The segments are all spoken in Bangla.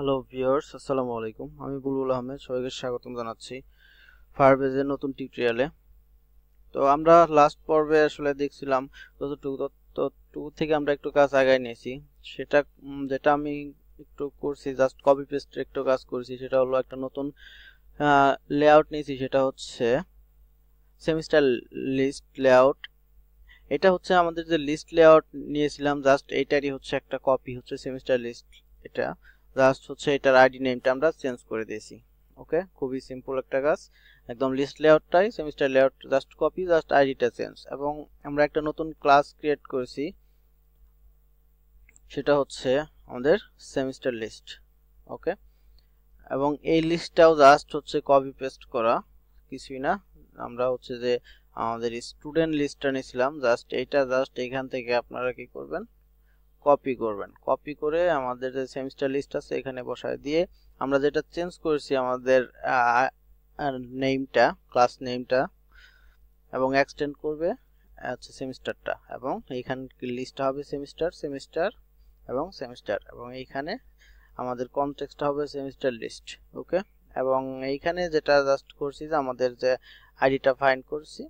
হ্যালো ভিউয়ার্স আসসালামু আলাইকুম। আমি বুলবুল আহমেদ, সবাইকে স্বাগতম জানাচ্ছি ফায়ারবেজের নতুন টিউটোরিয়ালে তো আমরা লাস্ট পর্বে আসলে দেখছিলাম ততটুকু ততটুকু থেকে আমরা একটু কাজ আগায় নিয়েছি। সেটা যেটা আমি একটু করছি জাস্ট কপি পেস্টের একটু কাজ করেছি, সেটা হলো একটা নতুন লেআউট নিয়েছি, সেটা হচ্ছে সেমিস্টার লিস্ট লেআউট এটা হচ্ছে আমাদের যে লিস্ট লেআউট নিয়েছিলাম জাস্ট এইটারই হচ্ছে একটা কপি হচ্ছে সেমিস্টার লিস্ট এটা। জাস্ট হচ্ছে এটার আইডি নেমটা আমরা চেঞ্জ করে দিয়েছি। ওকে খুবই সিম্পল একটা কাজ। একদম list লেআউটটাই semester layout just copy just আইডিটা চেঞ্জ এবং আমরা একটা নতুন ক্লাস ক্রিয়েট করেছি। সেটা হচ্ছে আমাদের সেমিস্টার লিস্ট ওকে এবং এই লিস্টটাও জাস্ট হচ্ছে কপি পেস্ট করা। কিছুই না। আমরা হচ্ছে যে আমাদের স্টুডেন্ট লিস্টটা নিয়েছিলাম। জাস্ট এইটা জাস্ট এখান থেকে আপনারা কি করবেন? কপি করবেন। কপি করে আমাদের যে সেমিস্টার লিস্ট আছে, এখানে বসায় দিয়ে আমরা যেটা চেঞ্জ করেছি আমাদের নেমটা ক্লাস নেমটা এবং এক্সটেন্ড করবে হচ্ছে সেমিস্টারটা এবং এইখানে লিস্টটা হবে সেমিস্টার সেমিস্টার এবং সেমিস্টার এবং এইখানে আমাদের কনটেক্সটটা হবে সেমিস্টার লিস্ট ওকে এবং এইখানে যেটা জাস্ট করছি যে আমাদের যে আইডিটা ফাইন্ড করছি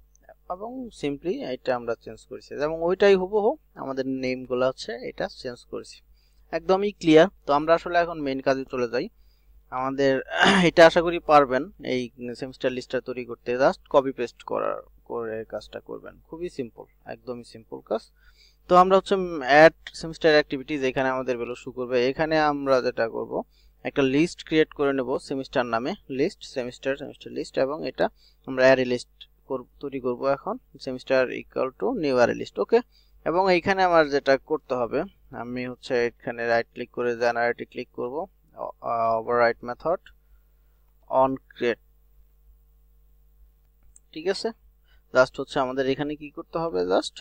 এবং সিম্পলি এটা আমরা চেঞ্জ করেছি। এবং ওইটাই হুবহু আমাদের নেমগুলো হচ্ছে এটা চেঞ্জ করেছি। একদমই ক্লিয়ার তো আমরা আসলে এখন মেন কাজে চলে যাই। আমাদের এটা আশা করি পারবেন এই সেমিস্টার লিস্টটা তৈরি করতে। জাস্ট কপি পেস্ট করার, করে কাজটা করবেন। খুবই সিম্পল একদমই সিম্পল কাজ। তো আমরা হচ্ছে অ্যাড সেমিস্টার অ্যাক্টিভিটিজ এখানে আমাদের ভ্যালু শু করবে। এখানে আমরা যেটা করব, একটা লিস্ট ক্রিয়েট করে নেব সেমিস্টার নামে। লিস্ট সেমিস্টার সেমিস্টার লিস্ট এবং এটা আমরা অ্যারে লিস্ট তৈরি করব এখন semester equal to new array list okay এবং এইখানে আমার যেটা করতে হবে, আমি হচ্ছে এখানে রাইট ক্লিক করে জেনারেটে ক্লিক করব ওভাররাইট মেথড অন ক্রিয়েট ঠিক আছে? জাস্ট হচ্ছে আমাদের এখানে কি করতে হবে জাস্ট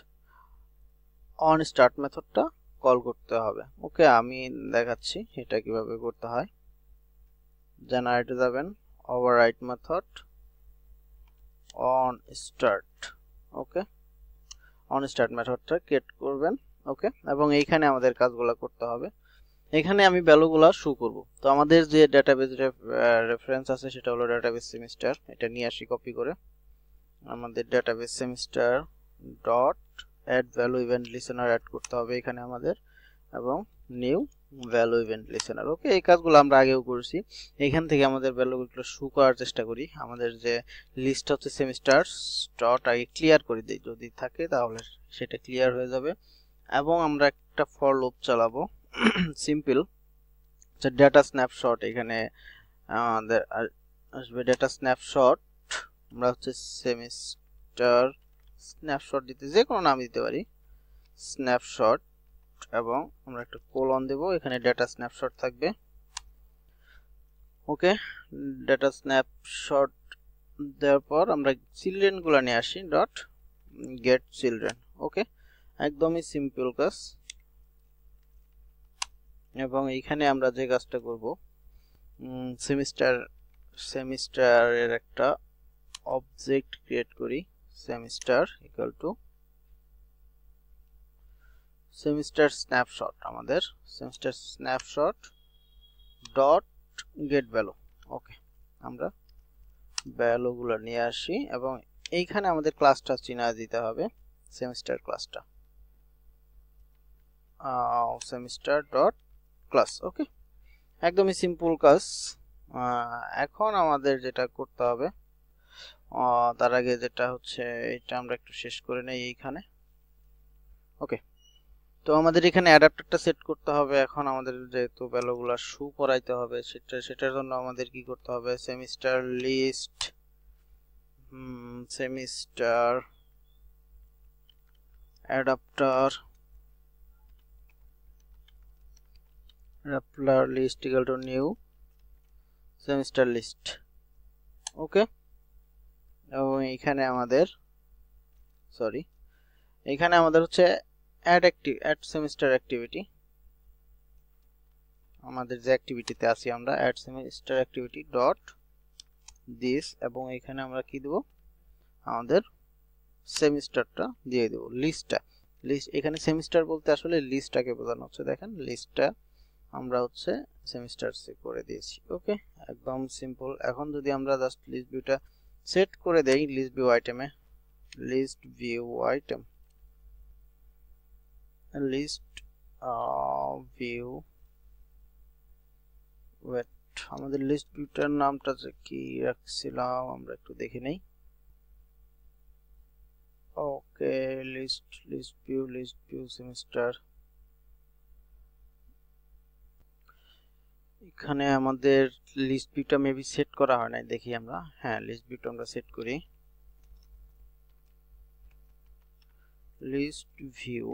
অন স্টার্ট মেথডটা কল করতে হবে ওকে আমি দেখাচ্ছি এটা কীভাবে করতে হয়। জেনারেটে যাবেন override method on start okay on start মেথডটা create করবেন ওকে এবং এইখানে আমাদের কাজগুলো করতে হবে। এখানে আমি ভ্যালুগুলো শো করব। তো আমাদের যে ডাটাবেজ রেফারেন্স আছে সেটা হলো ডাটাবেজ সেমিস্টার এটা নিয়ে আসি কপি করে। আমাদের database semester dot add value event listener add করতে হবে এখানে আমাদের। এবং new value event listener okay এই কাজগুলো আমরা আগেও করেছি। এখান থেকে আমাদের ভ্যালুগুলো শু করার চেষ্টা করি। আমাদের যে লিস্ট হচ্ছে সেমিস্টার ডট আগে ক্লিয়ার করে দিই। যদি থাকে তাহলে সেটা ক্লিয়ার হয়ে যাবে। এবং আমরা একটা ফর লুপ চালাবো। সিম্পল ডেটা স্ন্যাপশট এখানে আমাদের আসবে। ডেটা স্ন্যাপশট আমরা হচ্ছে সেমিস্টার স্ন্যাপশট দিতে যে কোনো নাম দিতে পারি। স্ন্যাপশট এবং আমরা একটা কোলন দেব, এখানে ডেটা স্ন্যাপশট থাকবে। ওকে ডেটা স্ন্যাপশট দেওয়ার পর আমরা চিলড্রেনগুলা নিয়ে আসি ডট গেট চিলড্রেন ওকে একদমই সিম্পল কাজ। এবং এইখানে আমরা যে কাজটা করব সেমিস্টার সেমিস্টারের একটা অবজেক্ট ক্রিয়েট করি semester equal to semester snapshot আমাদের semester snapshot dot get value okay আমরা ভ্যালুগুলো নিয়ে আসি এবং এইখানে আমাদের ক্লাসটা চিনা দিতে হবে সেমিস্টার ক্লাসটা সেমিস্টার ডট ক্লাস ওকে একদমই সিম্পল কাজ। এখন আমাদের যেটা করতে হবে তার আগে যেটা হচ্ছে, এটা আমরা একটু শেষ করে নেই এইখানে। ওকে তো আমাদের এখানে অ্যাডাপ্টারটা সেট করতে হবে এখন, আমাদের যেহেতু ভ্যালুগুলো শু করাইতে হবে, সেটা, সেটার জন্য আমাদের কি করতে হবে? Semester list semester adapter adapter list equal to new semester list okay এবং এখানে আমাদের সরি এখানে আমাদের হচ্ছে add active add semester activity আমাদের যে অ্যাক্টিভিটিতে আছি আমরা add semester activity dot this এবং এখানে আমরা কি দেব? আমাদের সেমিস্টারটা দিয়ে দেব লিস্টটা লিস্ট এখানে সেমিস্টার বলতে আসলে লিস্টটাকে বোঝানো হচ্ছে, দেখেন লিস্টটা আমরা হচ্ছে সেমিস্টার সে করে দিয়েছি ওকে একদম সিম্পল এখন যদি আমরা জাস্ট লিস্ট ভিউটা সেট করে দেই লিস্ট ভিউ আইটেমে list view item list view wait আমাদের লিস্ট ভিউটার নামটা যে কি রাখছিলাম, আমরা একটু দেখে নেই। Okay list list view list view semester এখানে আমাদের লিস্ট ভিউটা মেবি সেট করা হয় নাই, দেখি আমরা। হ্যাঁ লিস্ট ভিউটা আমরা সেট করি। List view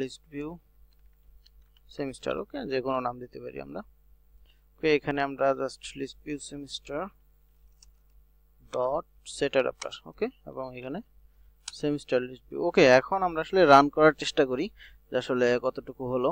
list view semester okay যে কোনো নাম দিতে পারি আমরা। ওকে এখানে আমরা just list view semester dot set adapter okay এবং এখানে সেমিস্টার লিস্ট ভিউ ওকে এখন আমরা আসলে রান করার চেষ্টা করি যে আসলে কতটুকু হলো।